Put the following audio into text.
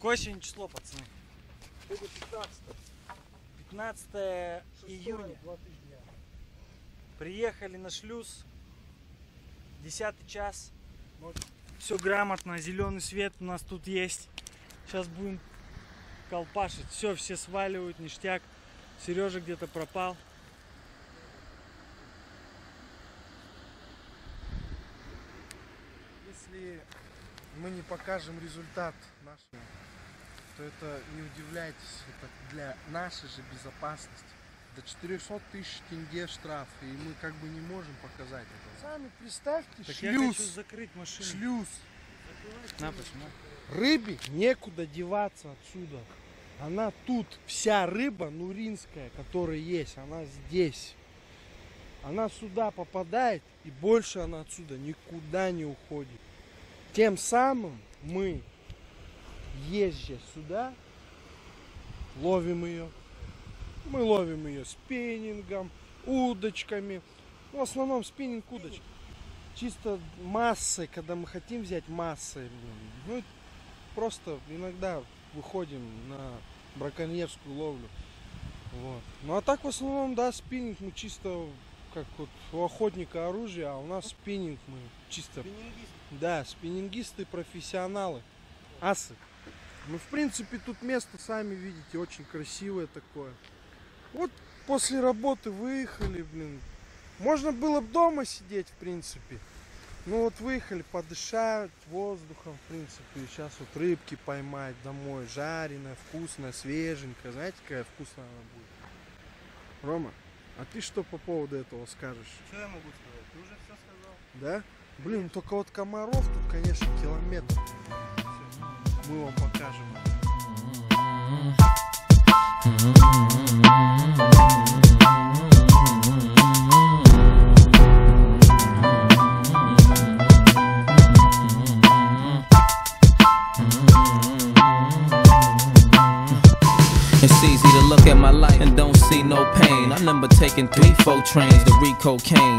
Какое сегодня число, пацаны? Сегодня 15 15 июня. Приехали на шлюз. Десятый час. Ночь. Все грамотно. Зеленый свет у нас тут есть. Сейчас будем колпашить. Все, все сваливают, ништяк. Сережа где-то пропал. Если мы не покажем результат наш, то это не удивляйтесь, это для нашей же безопасности. До 400 тысяч тенге штраф, и мы как бы не можем показать это. Сами представьте, Так я шлюз, хочу закрыть машину. шлюз. На, почему? Рыбе некуда деваться отсюда. Она тут, вся рыба нуринская, которая есть, она здесь. Она сюда попадает, и больше она отсюда никуда не уходит. Тем самым мы, езжа сюда, ловим ее. Мы ловим ее спиннингом, удочками. Ну, в основном спиннинг удочка. Чисто массой, когда мы хотим взять массой. Ну, просто иногда выходим на браконьерскую ловлю. Вот. Ну а так в основном, да, спиннинг мы чисто как вот у охотника оружие, а у нас спиннинг мы чисто. Да, спиннингисты профессионалы. Асы. Ну, в принципе, тут место, сами видите, очень красивое такое. Вот после работы выехали, блин. Можно было бы дома сидеть, в принципе. Ну вот выехали подышать воздухом, в принципе. Сейчас вот рыбки поймать домой. Жареная, вкусная, свеженькая. Знаете, какая вкусная она будет? Рома, а ты что по поводу этого скажешь? Что я могу сказать? Ты уже все сказал. Да? Блин, только вот комаров тут, конечно, километр. Мы вам покажем. It's easy to look at my life and don't see no pain. I remember taking three, four trains to Rico Canes.